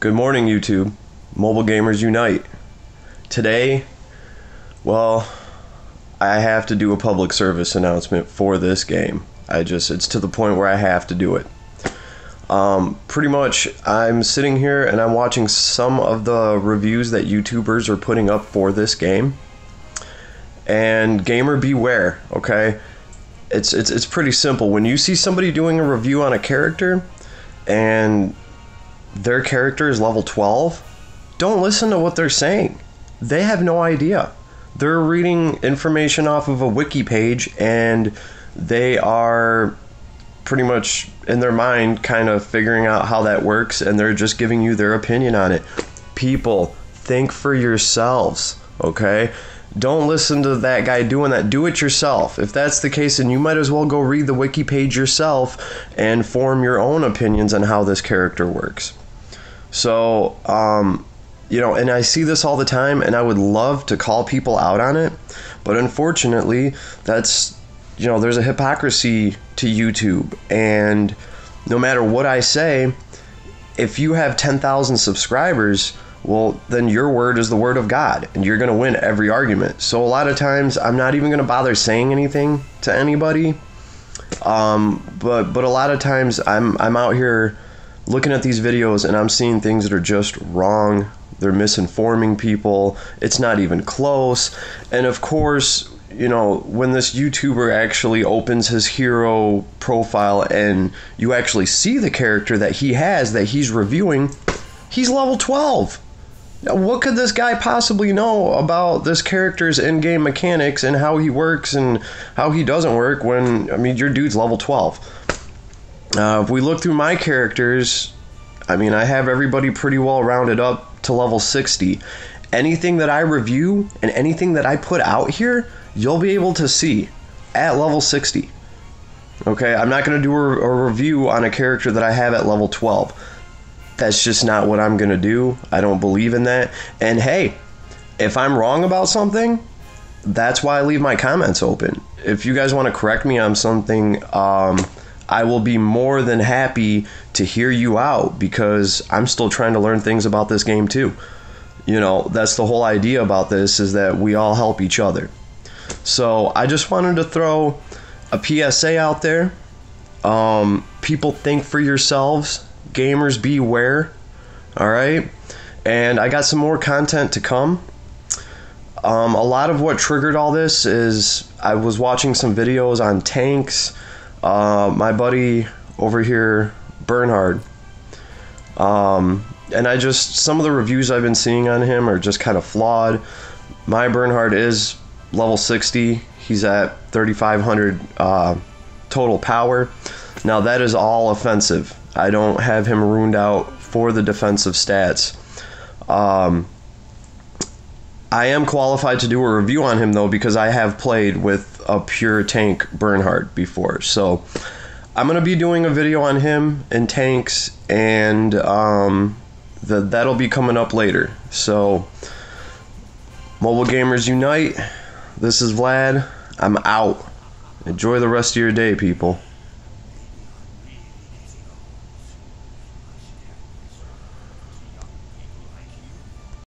Good morning, YouTube. Mobile Gamers Unite. Today, well, I have to do a public service announcement for this game. I just, it's to the point where I have to do it. Um, pretty much, I'm sitting here and I'm watching some of the reviews that YouTubers are putting up for this game. And gamer beware, okay? It's, it's, it's pretty simple. When you see somebody doing a review on a character and their character is level 12, don't listen to what they're saying. They have no idea. They're reading information off of a wiki page and they are pretty much in their mind kind of figuring out how that works and they're just giving you their opinion on it. People, think for yourselves, okay? Don't listen to that guy doing that. Do it yourself. If that's the case, then you might as well go read the wiki page yourself and form your own opinions on how this character works. So, um, you know, and I see this all the time, and I would love to call people out on it, but unfortunately, that's, you know, there's a hypocrisy to YouTube, and no matter what I say, if you have 10,000 subscribers, well, then your word is the word of God, and you're going to win every argument. So a lot of times, I'm not even going to bother saying anything to anybody. Um, but but a lot of times, I'm I'm out here looking at these videos, and I'm seeing things that are just wrong. They're misinforming people. It's not even close. And of course, you know, when this YouTuber actually opens his hero profile and you actually see the character that he has that he's reviewing, he's level 12 what could this guy possibly know about this character's in-game mechanics and how he works and how he doesn't work when I mean your dude's level 12? Uh, if we look through my characters, I mean I have everybody pretty well rounded up to level 60. Anything that I review and anything that I put out here, you'll be able to see at level 60. Okay, I'm not going to do a, a review on a character that I have at level 12 that's just not what I'm going to do. I don't believe in that. And hey, if I'm wrong about something, that's why I leave my comments open. If you guys want to correct me on something, um, I will be more than happy to hear you out because I'm still trying to learn things about this game too. You know, that's the whole idea about this is that we all help each other. So I just wanted to throw a PSA out there. Um, people think for yourselves gamers beware. All right. And I got some more content to come. Um, a lot of what triggered all this is I was watching some videos on tanks. Uh, my buddy over here, Bernhard. Um, and I just, some of the reviews I've been seeing on him are just kind of flawed. My Bernhard is level 60, he's at 3,500 uh, total power. Now, that is all offensive. I don't have him ruined out for the defensive stats. Um, I am qualified to do a review on him though because I have played with a pure tank Bernhard before. So I'm gonna be doing a video on him and tanks, and um, the, that'll be coming up later. So Mobile Gamers Unite. This is Vlad. I'm out. Enjoy the rest of your day, people.